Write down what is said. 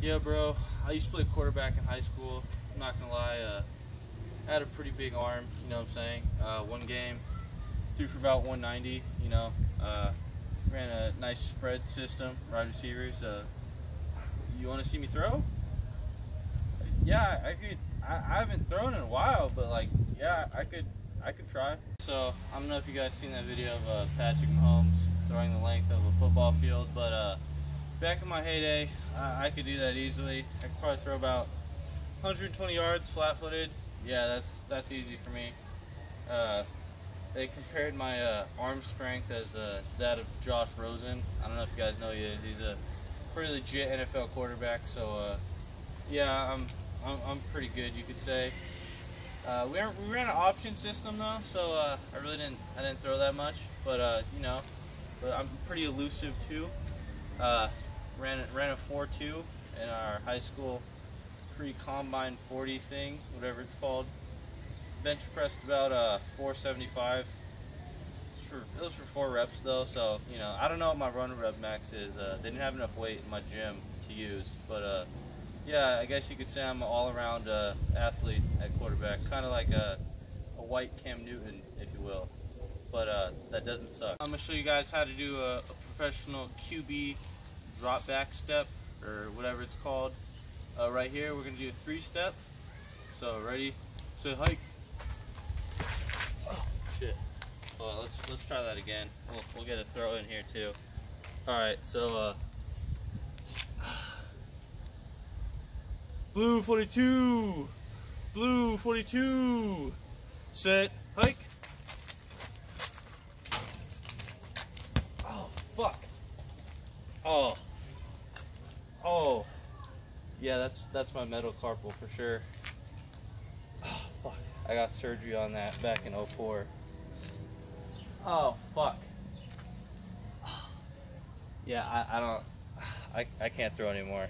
Yeah, bro. I used to play quarterback in high school. I'm not gonna lie. Uh, I had a pretty big arm. You know what I'm saying? Uh, one game, threw for about 190. You know, uh, ran a nice spread system, wide receivers. Uh, you want to see me throw? Yeah, I could. I, I haven't thrown in a while, but like, yeah, I could. I could try. So I don't know if you guys seen that video of uh, Patrick Mahomes throwing the length of a football field, but uh, back in my heyday, I, could do that easily. I could probably throw about 120 yards flat-footed. Yeah, that's that's easy for me. Uh, they compared my uh, arm strength as uh, that of Josh Rosen. I don't know if you guys know he is. He's a pretty legit NFL quarterback. So uh, yeah, I'm, I'm I'm pretty good, you could say. Uh, we, ran, we ran an option system though, so uh, I really didn't I didn't throw that much. But uh, you know, but I'm pretty elusive too. Ran ran a 4-2 in our high school pre-combine 40 thing, whatever it's called. Bench pressed about uh 475. For, it was for four reps though, so you know I don't know what my run rep max is. Uh, they didn't have enough weight in my gym to use, but uh, yeah, I guess you could say I'm an all-around uh, athlete at quarterback, kind of like a, a white Cam Newton, if you will. But uh, that doesn't suck. I'm gonna show you guys how to do a, a professional QB drop back step or whatever it's called. Uh, right here, we're gonna do a three-step. So ready? So hike. Oh, shit. Let's let's try that again. We'll, we'll get a throw in here too. All right, so uh, Blue 42. Blue 42. Set. Hike. Oh, fuck. Oh. Oh. Yeah, that's that's my metacarpal for sure. Oh, fuck. I got surgery on that back in 04. Oh, fuck. Yeah, I, I don't... I, I can't throw anymore.